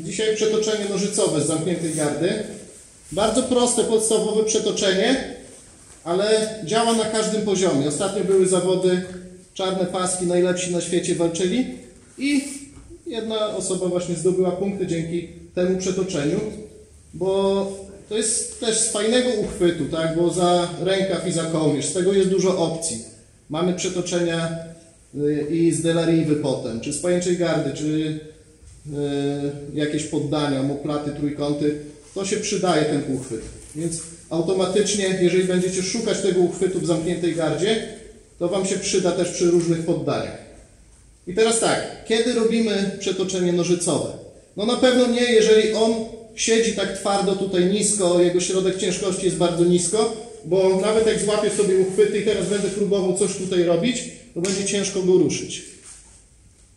Dzisiaj przetoczenie nożycowe z zamkniętej gardy. Bardzo proste, podstawowe przetoczenie, ale działa na każdym poziomie. Ostatnio były zawody, czarne paski, najlepsi na świecie walczyli i jedna osoba właśnie zdobyła punkty dzięki temu przetoczeniu, bo to jest też z fajnego uchwytu, tak, bo za rękaw i za kołnierz, z tego jest dużo opcji. Mamy przetoczenia y, i z delariwy potem, czy z pajęczej gardy, czy jakieś poddania, omoplaty, trójkąty, to się przydaje ten uchwyt. Więc automatycznie, jeżeli będziecie szukać tego uchwytu w zamkniętej gardzie, to Wam się przyda też przy różnych poddaniach. I teraz tak, kiedy robimy przetoczenie nożycowe? No na pewno nie, jeżeli on siedzi tak twardo tutaj nisko, jego środek ciężkości jest bardzo nisko, bo nawet jak złapię sobie uchwyty i teraz będę próbował coś tutaj robić, to będzie ciężko go ruszyć.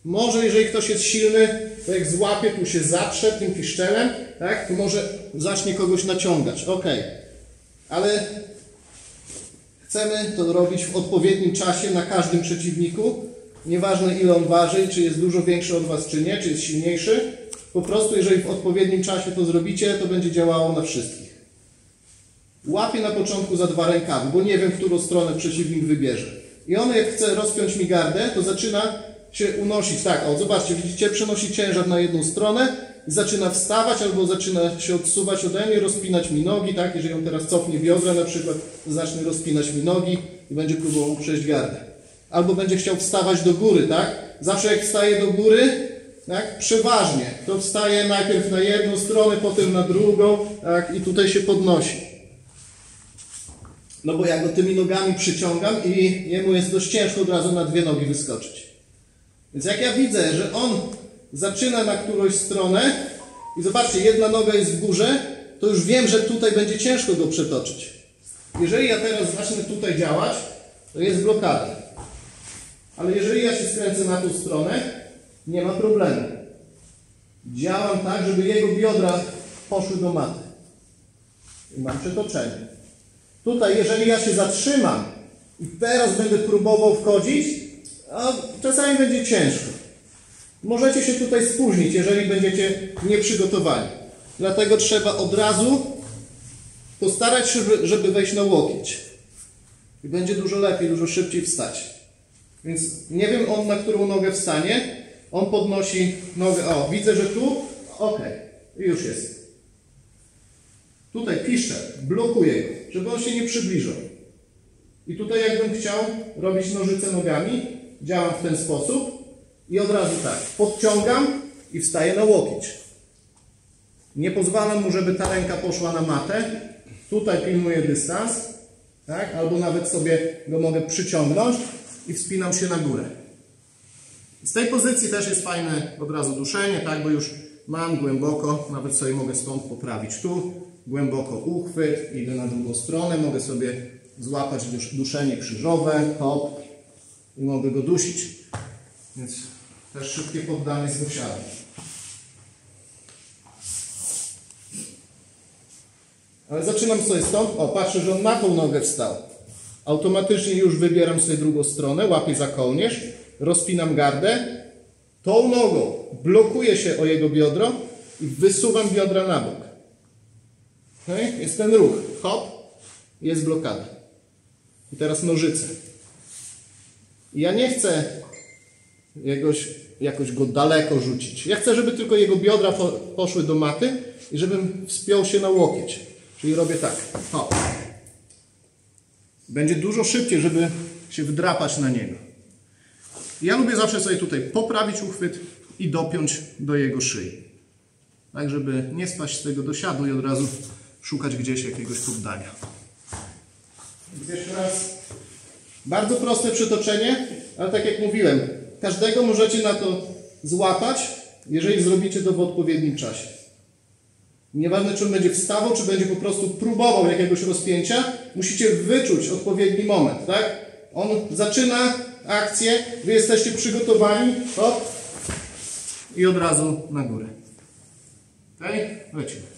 Może jeżeli ktoś jest silny, to jak złapie, tu się zaprze tym piszczelem, tak, to może zacznie kogoś naciągać. Ok. Ale chcemy to robić w odpowiednim czasie na każdym przeciwniku. Nieważne ile on waży, czy jest dużo większy od Was, czy nie, czy jest silniejszy. Po prostu jeżeli w odpowiednim czasie to zrobicie, to będzie działało na wszystkich. Łapię na początku za dwa rękawy, bo nie wiem, w którą stronę przeciwnik wybierze. I on jak chce rozpiąć mi gardę, to zaczyna się unosić. Tak, o zobaczcie, widzicie, przenosi ciężar na jedną stronę zaczyna wstawać albo zaczyna się odsuwać ode mnie, rozpinać mi nogi, tak, jeżeli on teraz cofnie biodra na przykład, zacznie rozpinać mi nogi i będzie próbował przejść gardę. Albo będzie chciał wstawać do góry, tak, zawsze jak wstaje do góry, tak, przeważnie, to wstaje najpierw na jedną stronę, potem na drugą, tak, i tutaj się podnosi. No bo ja go tymi nogami przyciągam i jemu jest dość ciężko od razu na dwie nogi wyskoczyć. Więc jak ja widzę, że on zaczyna na którąś stronę i zobaczcie, jedna noga jest w górze, to już wiem, że tutaj będzie ciężko go przetoczyć. Jeżeli ja teraz zacznę tutaj działać, to jest blokada. Ale jeżeli ja się skręcę na tą stronę, nie ma problemu. Działam tak, żeby jego biodra poszły do maty. I mam przetoczenie. Tutaj, jeżeli ja się zatrzymam i teraz będę próbował wchodzić, a czasami będzie ciężko. Możecie się tutaj spóźnić, jeżeli będziecie nieprzygotowani. Dlatego trzeba od razu postarać się, żeby wejść na łokieć. I będzie dużo lepiej, dużo szybciej wstać. Więc nie wiem on na którą nogę wstanie. On podnosi nogę. O, widzę, że tu. Ok, już jest. Tutaj piszę, blokuję go, żeby on się nie przybliżał. I tutaj jakbym chciał robić nożyce nogami, działam w ten sposób i od razu tak, podciągam i wstaję na łokieć. Nie pozwalam mu, żeby ta ręka poszła na matę. Tutaj pilnuję dystans, tak? albo nawet sobie go mogę przyciągnąć i wspinam się na górę. Z tej pozycji też jest fajne od razu duszenie, tak? bo już mam głęboko, nawet sobie mogę stąd poprawić tu, głęboko uchwyt, idę na drugą stronę, mogę sobie złapać duszenie krzyżowe, hop i mogę go dusić. Więc też szybkie poddanie z dosiadem. Ale zaczynam sobie stąd. O, patrzę, że on na tą nogę wstał. Automatycznie już wybieram sobie drugą stronę, łapię za kołnierz, rozpinam gardę. Tą nogą blokuję się o jego biodro i wysuwam biodra na bok. Okay? Jest ten ruch. Hop. Jest blokada. I teraz nożyce. Ja nie chcę jakoś, jakoś go daleko rzucić. Ja chcę, żeby tylko jego biodra po, poszły do maty i żebym wspiął się na łokieć. Czyli robię tak. Hop. Będzie dużo szybciej, żeby się wdrapać na niego. Ja lubię zawsze sobie tutaj poprawić uchwyt i dopiąć do jego szyi. Tak, żeby nie spaść z tego dosiadu i od razu szukać gdzieś jakiegoś poddania. Jeszcze raz. Bardzo proste przytoczenie, ale tak jak mówiłem, każdego możecie na to złapać, jeżeli zrobicie to w odpowiednim czasie. Nieważne, czy on będzie wstawał, czy będzie po prostu próbował jakiegoś rozpięcia, musicie wyczuć odpowiedni moment, tak? On zaczyna akcję, wy jesteście przygotowani, hop, i od razu na górę. Ok? Lecimy.